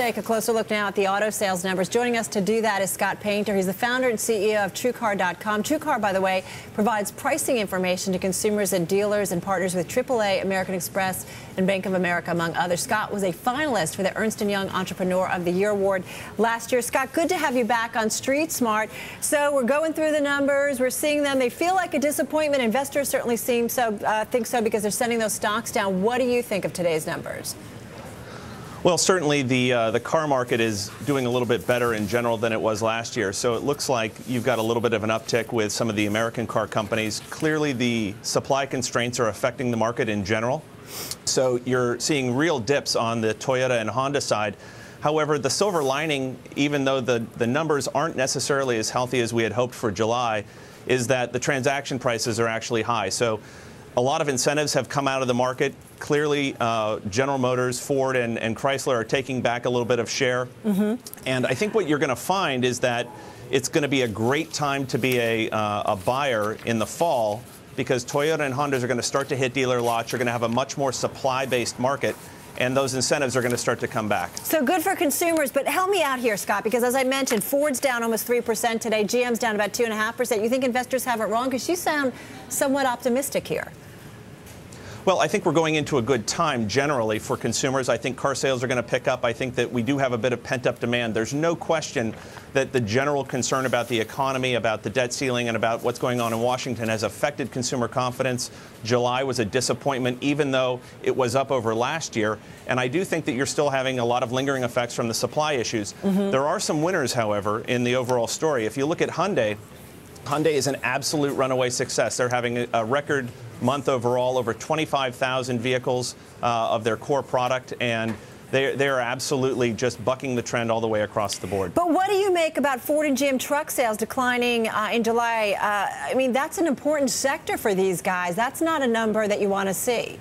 take a closer look now at the auto sales numbers. Joining us to do that is Scott Painter. He's the founder and CEO of TrueCar.com. TrueCar, by the way, provides pricing information to consumers and dealers and partners with AAA, American Express, and Bank of America, among others. Scott was a finalist for the Ernst & Young Entrepreneur of the Year Award last year. Scott, good to have you back on Street Smart. So we're going through the numbers. We're seeing them. They feel like a disappointment. Investors certainly seem so uh, think so because they're sending those stocks down. What do you think of today's numbers? Well, certainly the uh, the car market is doing a little bit better in general than it was last year. So it looks like you've got a little bit of an uptick with some of the American car companies. Clearly, the supply constraints are affecting the market in general. So you're seeing real dips on the Toyota and Honda side. However, the silver lining, even though the, the numbers aren't necessarily as healthy as we had hoped for July, is that the transaction prices are actually high. So a lot of incentives have come out of the market. Clearly, uh, General Motors, Ford, and, and, Chrysler are taking back a little bit of share. Mm-hmm. And I think what you're going to find is that it's going to be a great time to be a, uh, a buyer in the fall because Toyota and Hondas are going to start to hit dealer lots. You're going to have a much more supply based market and those incentives are going to start to come back. So good for consumers, but help me out here, Scott, because as I mentioned, Ford's down almost 3% today, GM's down about 2.5%. You think investors have it wrong? Because you sound somewhat optimistic here. Well, I think we're going into a good time generally for consumers. I think car sales are going to pick up. I think that we do have a bit of pent up demand. There's no question that the general concern about the economy, about the debt ceiling, and about what's going on in Washington has affected consumer confidence. July was a disappointment, even though it was up over last year. And I do think that you're still having a lot of lingering effects from the supply issues. Mm-hmm. There are some winners, however, in the overall story. If you look at Hyundai, Hyundai is an absolute runaway success. They're having a record month overall, over 25,000 vehicles uh, of their core product, and they, they are absolutely just bucking the trend all the way across the board. But what do you make about Ford and GM truck sales declining uh, in July? Uh, I mean, that's an important sector for these guys. That's not a number that you want to see.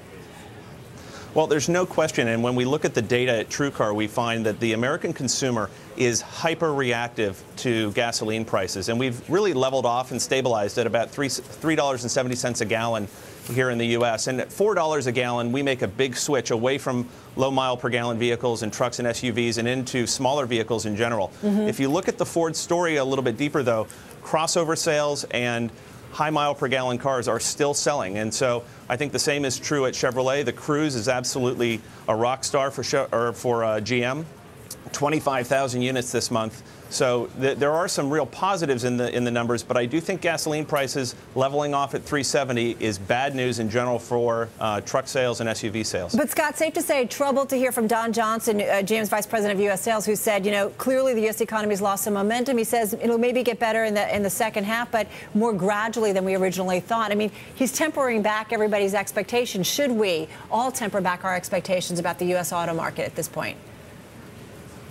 Well, there's no question, and when we look at the data at TrueCar, we find that the American consumer is hyper reactive to gasoline prices, and we've really leveled off and stabilized at about three three dollars and seventy cents a gallon here in the U.S. And at four dollars a gallon, we make a big switch away from low mile per gallon vehicles and trucks and SUVs and into smaller vehicles in general. Mm-hmm. If you look at the Ford story a little bit deeper, though, crossover sales and high mile per gallon cars are still selling. And so I think the same is true at Chevrolet. The Cruze is absolutely a rock star for, for uh, GM. 25,000 units this month. So th there are some real positives in the in the numbers, but I do think gasoline prices leveling off at 370 is bad news in general for uh, truck sales and SUV sales. But Scott, safe to say, trouble to hear from Don Johnson, uh, GM's vice president of U.S. sales, who said, you know, clearly the U.S. economy has lost some momentum. He says it'll maybe get better in the in the second half, but more gradually than we originally thought. I mean, he's tempering back everybody's expectations. Should we all temper back our expectations about the U.S. auto market at this point?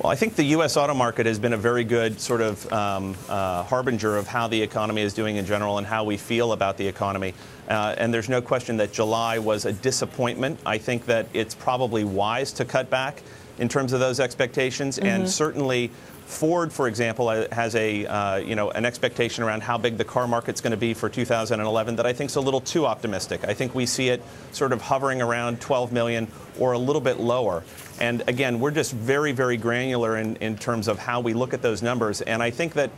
Well, I think the U.S. auto market has been a very good sort of um, uh, harbinger of how the economy is doing in general and how we feel about the economy. Uh, and there's no question that July was a disappointment. I think that it's probably wise to cut back in terms of those expectations. Mm-hmm. And certainly, Ford, for example, uh, has a uh, you know an expectation around how big the car market's going to be for 2011 that I think is a little too optimistic. I think we see it sort of hovering around 12 million or a little bit lower. And again, we're just very, very granular in, in terms of how we look at those numbers. And I think that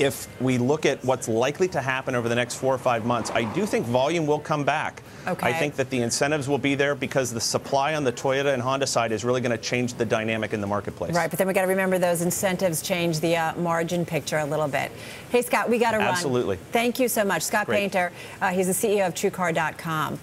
if we look at what's likely to happen over the next four or five months, I do think volume will come back. Okay. I think that the incentives will be there because the supply on the Toyota and Honda side is really going to change the dynamic in the marketplace. Right, but then we got to remember those incentives change the uh, margin picture a little bit. Hey, Scott, we got to run. Absolutely. Thank you so much. Scott Great. Painter, uh, he's the CEO of TrueCar.com.